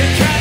You try